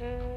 Mm.